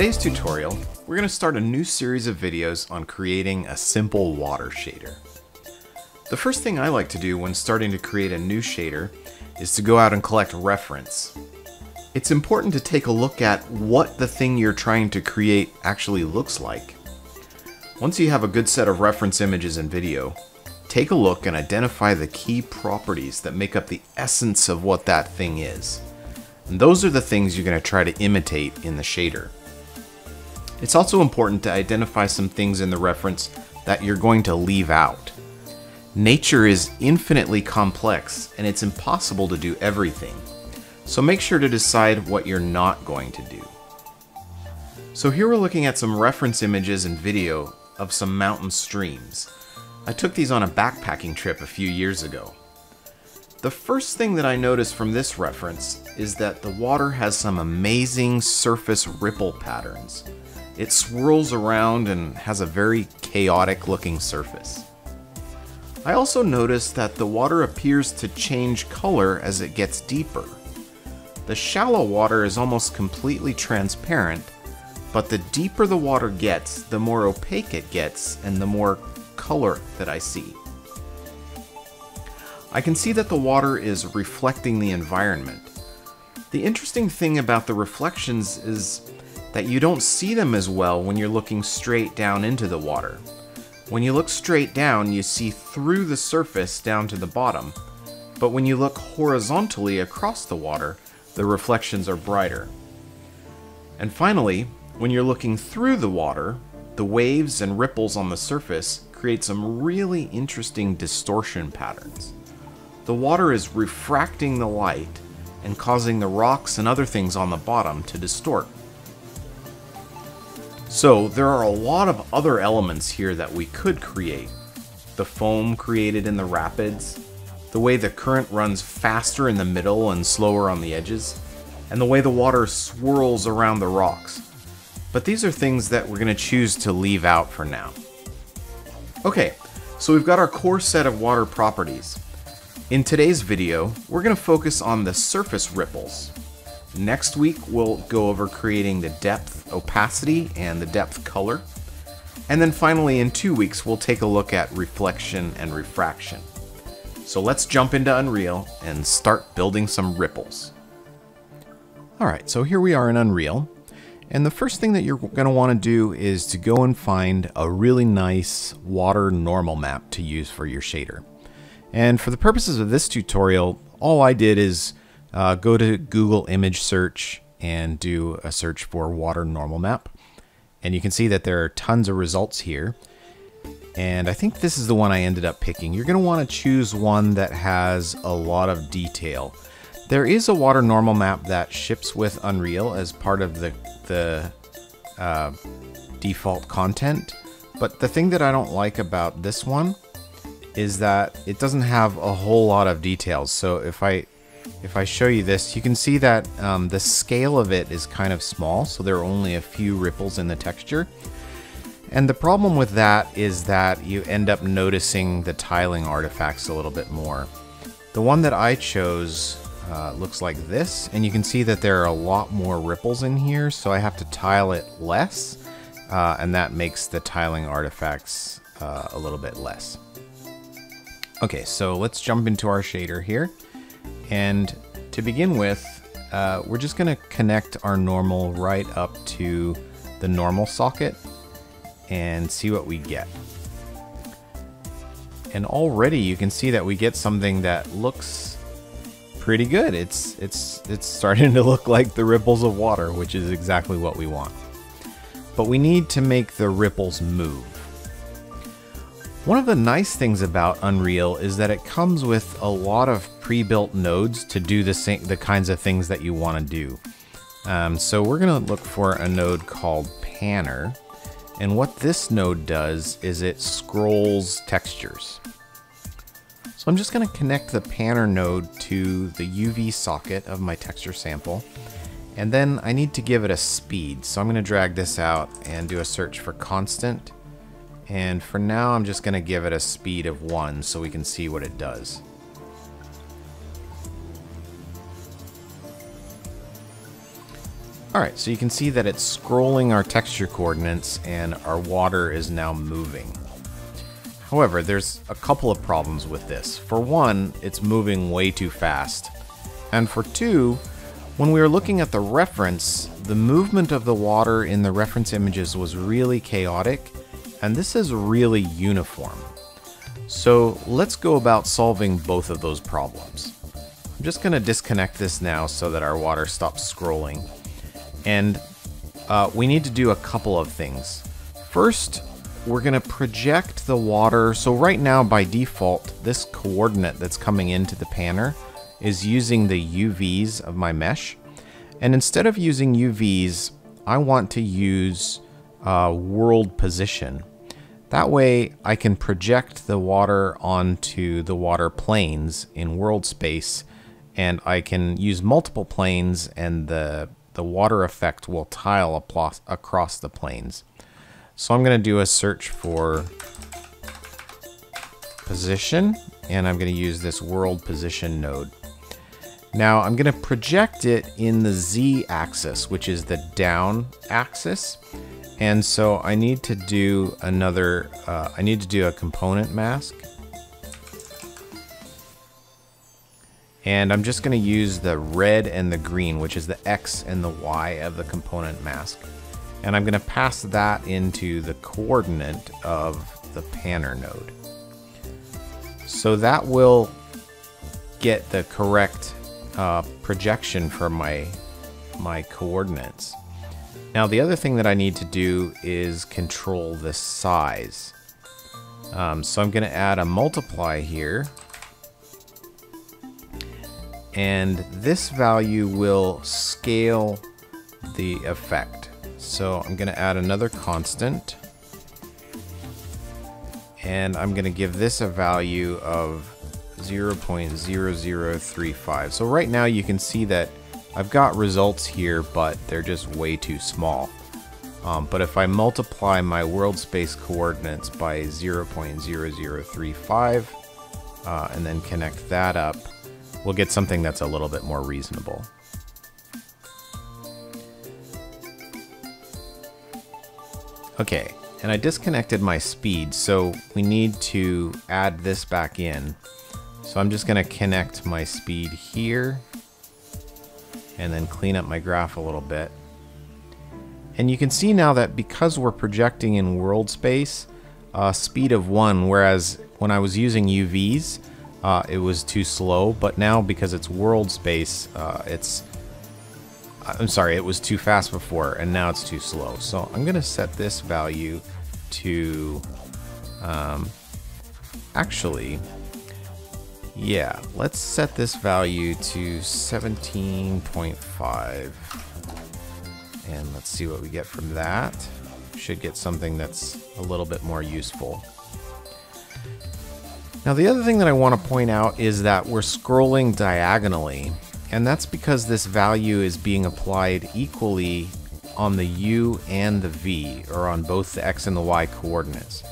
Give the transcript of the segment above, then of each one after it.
today's tutorial, we're going to start a new series of videos on creating a simple water shader. The first thing I like to do when starting to create a new shader is to go out and collect reference. It's important to take a look at what the thing you're trying to create actually looks like. Once you have a good set of reference images and video, take a look and identify the key properties that make up the essence of what that thing is. And those are the things you're going to try to imitate in the shader. It's also important to identify some things in the reference that you're going to leave out. Nature is infinitely complex and it's impossible to do everything. So make sure to decide what you're not going to do. So here we're looking at some reference images and video of some mountain streams. I took these on a backpacking trip a few years ago. The first thing that I noticed from this reference is that the water has some amazing surface ripple patterns. It swirls around and has a very chaotic looking surface. I also noticed that the water appears to change color as it gets deeper. The shallow water is almost completely transparent, but the deeper the water gets, the more opaque it gets and the more color that I see. I can see that the water is reflecting the environment. The interesting thing about the reflections is that you don't see them as well when you're looking straight down into the water. When you look straight down, you see through the surface down to the bottom, but when you look horizontally across the water, the reflections are brighter. And finally, when you're looking through the water, the waves and ripples on the surface create some really interesting distortion patterns. The water is refracting the light and causing the rocks and other things on the bottom to distort. So there are a lot of other elements here that we could create. The foam created in the rapids, the way the current runs faster in the middle and slower on the edges, and the way the water swirls around the rocks. But these are things that we're going to choose to leave out for now. Okay, so we've got our core set of water properties. In today's video, we're going to focus on the surface ripples. Next week, we'll go over creating the depth opacity and the depth color. And then finally, in two weeks, we'll take a look at reflection and refraction. So let's jump into Unreal and start building some ripples. Alright, so here we are in Unreal. And the first thing that you're going to want to do is to go and find a really nice water normal map to use for your shader. And for the purposes of this tutorial, all I did is uh, go to Google image search and do a search for water normal map. And you can see that there are tons of results here. And I think this is the one I ended up picking. You're going to want to choose one that has a lot of detail. There is a water normal map that ships with Unreal as part of the, the uh, default content. But the thing that I don't like about this one is that it doesn't have a whole lot of details. So if I if I show you this, you can see that um, the scale of it is kind of small, so there are only a few ripples in the texture. And the problem with that is that you end up noticing the tiling artifacts a little bit more. The one that I chose uh, looks like this, and you can see that there are a lot more ripples in here, so I have to tile it less, uh, and that makes the tiling artifacts uh, a little bit less. Okay, so let's jump into our shader here. And to begin with, uh, we're just going to connect our normal right up to the normal socket and see what we get. And already you can see that we get something that looks pretty good. It's it's it's starting to look like the ripples of water, which is exactly what we want. But we need to make the ripples move. One of the nice things about Unreal is that it comes with a lot of pre-built nodes to do the, same, the kinds of things that you want to do. Um, so we're going to look for a node called Panner. And what this node does is it scrolls textures. So I'm just going to connect the Panner node to the UV socket of my texture sample. And then I need to give it a speed. So I'm going to drag this out and do a search for constant and for now, I'm just going to give it a speed of 1 so we can see what it does. Alright, so you can see that it's scrolling our texture coordinates and our water is now moving. However, there's a couple of problems with this. For one, it's moving way too fast. And for two, when we were looking at the reference, the movement of the water in the reference images was really chaotic, and this is really uniform. So let's go about solving both of those problems. I'm just going to disconnect this now so that our water stops scrolling. And uh, we need to do a couple of things. First, we're going to project the water. So right now, by default, this coordinate that's coming into the panner is using the UVs of my mesh. And instead of using UVs, I want to use uh, world position. That way I can project the water onto the water planes in world space and I can use multiple planes and the, the water effect will tile across the planes. So I'm going to do a search for position and I'm going to use this world position node. Now I'm going to project it in the Z axis, which is the down axis. And so I need to do another, uh, I need to do a component mask. And I'm just going to use the red and the green, which is the X and the Y of the component mask. And I'm going to pass that into the coordinate of the panner node. So that will get the correct uh, projection for my, my coordinates. Now the other thing that I need to do is control the size. Um, so I'm going to add a multiply here. And this value will scale the effect. So I'm going to add another constant. And I'm going to give this a value of 0.0035. So right now you can see that I've got results here, but they're just way too small. Um, but if I multiply my world space coordinates by 0.0035 uh, and then connect that up, we'll get something that's a little bit more reasonable. Okay, and I disconnected my speed, so we need to add this back in. So I'm just going to connect my speed here and then clean up my graph a little bit. And you can see now that because we're projecting in world space, uh, speed of 1, whereas when I was using UVs, uh, it was too slow, but now because it's world space, uh, it's... I'm sorry, it was too fast before, and now it's too slow. So I'm going to set this value to... Um, actually, yeah, let's set this value to 17.5. And let's see what we get from that. Should get something that's a little bit more useful. Now the other thing that I want to point out is that we're scrolling diagonally, and that's because this value is being applied equally on the u and the v, or on both the x and the y coordinates.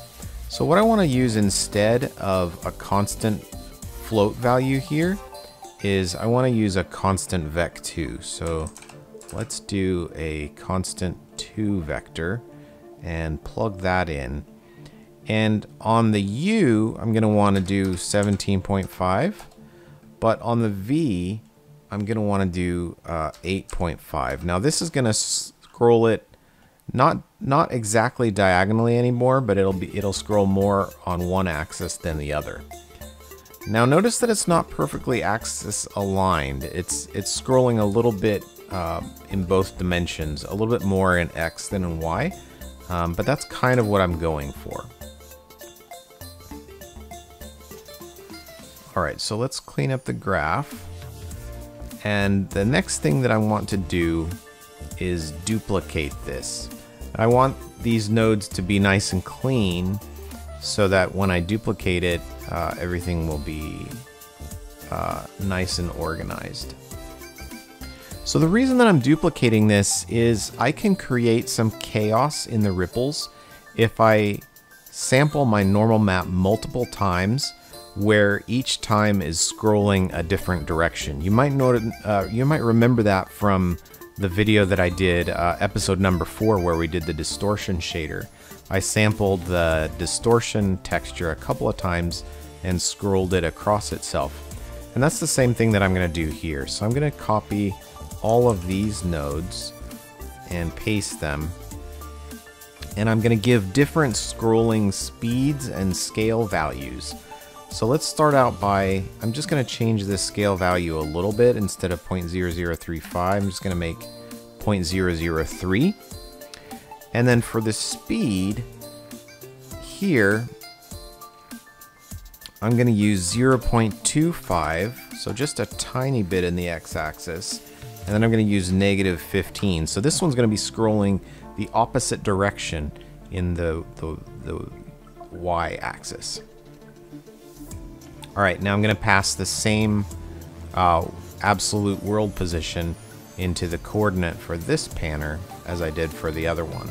So what I want to use instead of a constant float value here is I want to use a constant vec2. So let's do a constant 2 vector and plug that in. And on the u, I'm want to do 17.5. But on the v, I'm want to do uh, 8.5. Now this is to scroll it not not exactly diagonally anymore, but it'll be it'll scroll more on one axis than the other. Now notice that it's not perfectly axis aligned. It's it's scrolling a little bit uh, in both dimensions, a little bit more in X than in Y, um, but that's kind of what I'm going for. Alright, so let's clean up the graph. And the next thing that I want to do is duplicate this. I want these nodes to be nice and clean so that when I duplicate it, uh, everything will be uh, nice and organized. So the reason that I'm duplicating this is I can create some chaos in the ripples if I sample my normal map multiple times where each time is scrolling a different direction. You might note, uh, you might remember that from the video that I did, uh, episode number four, where we did the distortion shader. I sampled the distortion texture a couple of times and scrolled it across itself. And that's the same thing that I'm going to do here. So I'm going to copy all of these nodes and paste them. And I'm going to give different scrolling speeds and scale values. So let's start out by, I'm just going to change this scale value a little bit. Instead of 0.0035, I'm just going to make 0.003. And then for the speed, here, I'm going to use 0.25, so just a tiny bit in the x-axis, and then I'm going to use negative 15. So this one's going to be scrolling the opposite direction in the, the, the y-axis. Alright, now I'm going to pass the same uh, absolute world position into the coordinate for this panner as I did for the other one.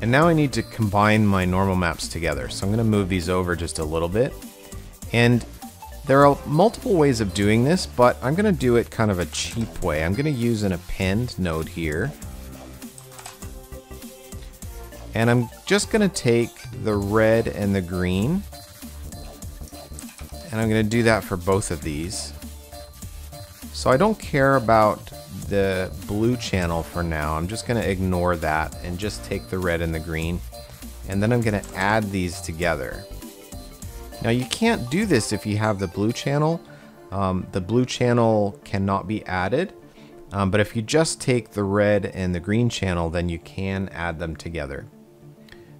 And now I need to combine my normal maps together. So I'm going to move these over just a little bit. And there are multiple ways of doing this, but I'm going to do it kind of a cheap way. I'm going to use an append node here. And I'm just going to take the red and the green. And I'm going to do that for both of these. So I don't care about the blue channel for now. I'm just going to ignore that and just take the red and the green. And then I'm going to add these together. Now you can't do this if you have the blue channel. Um, the blue channel cannot be added. Um, but if you just take the red and the green channel, then you can add them together.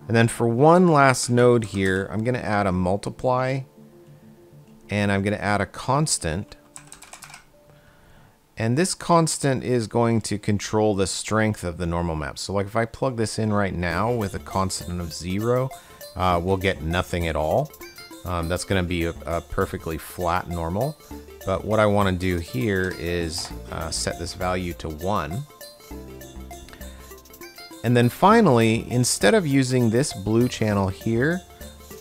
And then for one last node here, I'm going to add a multiply and I'm going to add a constant and this constant is going to control the strength of the normal map. So like if I plug this in right now with a constant of zero, uh, we'll get nothing at all. Um, that's going to be a, a, perfectly flat normal. But what I want to do here is uh, set this value to 1. And then finally, instead of using this blue channel here,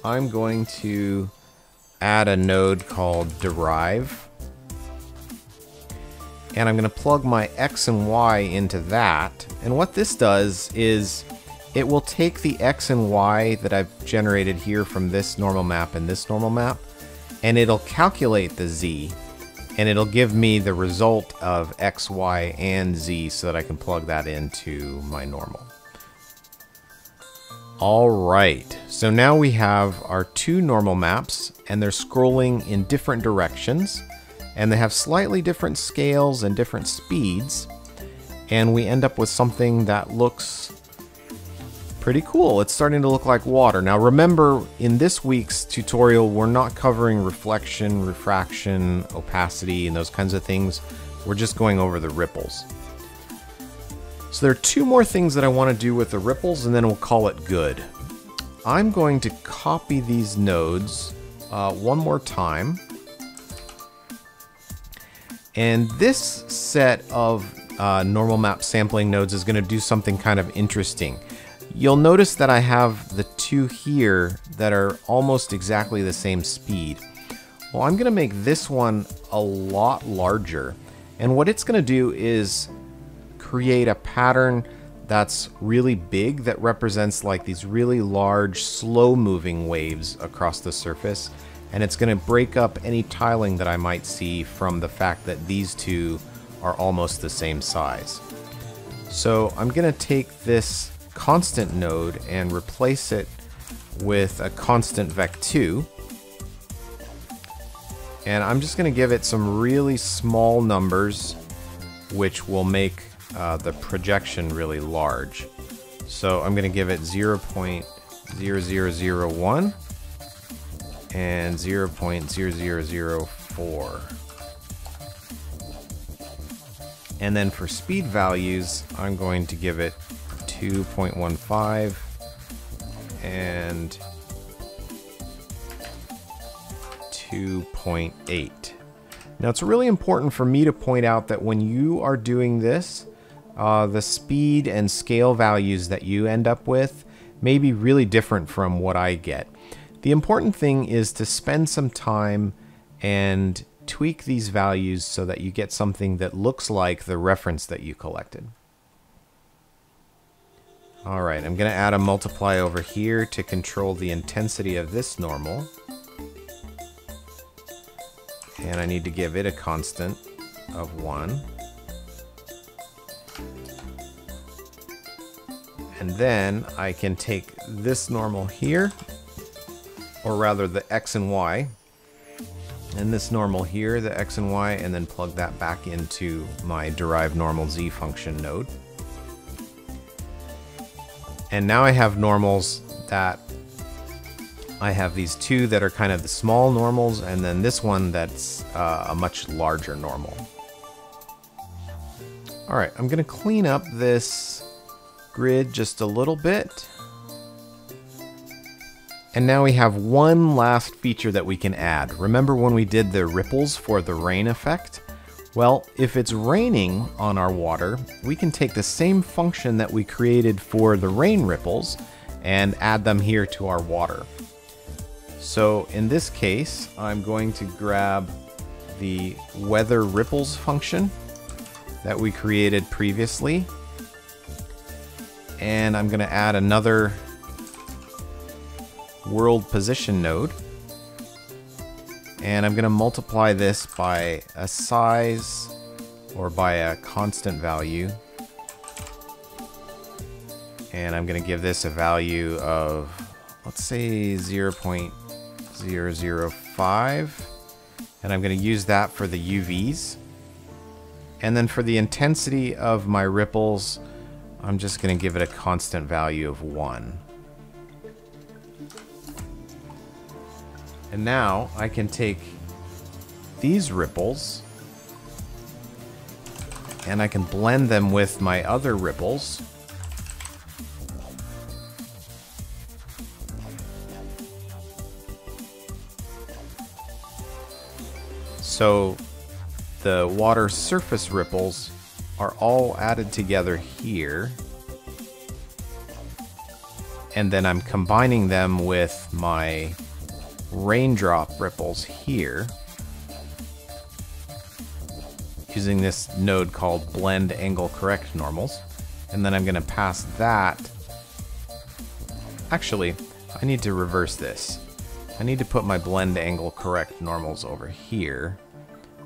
I'm going to add a node called derive and I'm going to plug my X and Y into that. And what this does is it will take the X and Y that I've generated here from this normal map and this normal map, and it'll calculate the Z, and it'll give me the result of X, Y, and Z so that I can plug that into my normal. Alright, so now we have our two normal maps, and they're scrolling in different directions and they have slightly different scales and different speeds, and we end up with something that looks pretty cool. It's starting to look like water. Now remember, in this week's tutorial, we're not covering reflection, refraction, opacity, and those kinds of things. We're just going over the ripples. So there are two more things that I want to do with the ripples, and then we'll call it good. I'm going to copy these nodes uh, one more time and this set of uh, normal map sampling nodes is going to do something kind of interesting. You'll notice that I have the two here that are almost exactly the same speed. Well, I'm going to make this one a lot larger. And what it's going to do is create a pattern that's really big that represents like these really large, slow moving waves across the surface and it's going to break up any tiling that I might see from the fact that these two are almost the same size. So I'm going to take this constant node and replace it with a constant vec2 and I'm just going to give it some really small numbers which will make uh, the projection really large. So I'm going to give it 0.0001 and 0.0004. And then for speed values, I'm going to give it 2.15 and 2.8. Now it's really important for me to point out that when you are doing this, uh, the speed and scale values that you end up with may be really different from what I get. The important thing is to spend some time and tweak these values so that you get something that looks like the reference that you collected. Alright, I'm going to add a multiply over here to control the intensity of this normal. And I need to give it a constant of 1. And then I can take this normal here, or rather the x and y, and this normal here, the x and y, and then plug that back into my derived normal z function node. And now I have normals that I have these two that are kind of the small normals, and then this one that's uh, a much larger normal. All right, I'm gonna clean up this grid just a little bit. And now we have one last feature that we can add. Remember when we did the ripples for the rain effect? Well, if it's raining on our water, we can take the same function that we created for the rain ripples and add them here to our water. So in this case, I'm going to grab the weather ripples function that we created previously. And I'm going to add another world position node and I'm going to multiply this by a size or by a constant value. And I'm going to give this a value of, let's say 0 0.005. And I'm going to use that for the UVs. And then for the intensity of my ripples, I'm just going to give it a constant value of 1. And now I can take these ripples and I can blend them with my other ripples. So the water surface ripples are all added together here. And then I'm combining them with my raindrop ripples here using this node called blend angle correct normals. And then I'm going to pass that. Actually, I need to reverse this. I need to put my blend angle correct normals over here.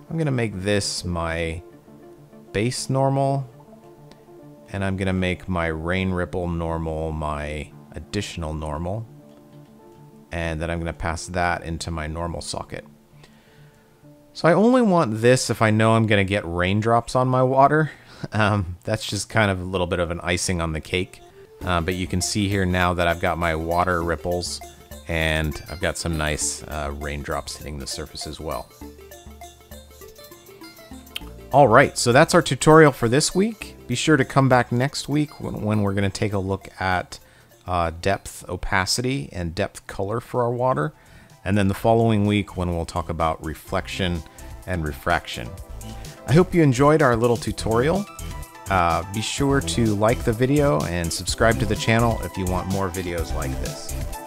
I'm going to make this my base normal. And I'm going to make my rain ripple normal my additional normal and then I'm going to pass that into my normal socket. So I only want this if I know I'm going to get raindrops on my water. Um, that's just kind of a little bit of an icing on the cake. Uh, but you can see here now that I've got my water ripples and I've got some nice uh, raindrops hitting the surface as well. All right, so that's our tutorial for this week. Be sure to come back next week when, when we're going to take a look at uh, depth opacity and depth color for our water. And then the following week when we'll talk about reflection and refraction. I hope you enjoyed our little tutorial. Uh, be sure to like the video and subscribe to the channel if you want more videos like this.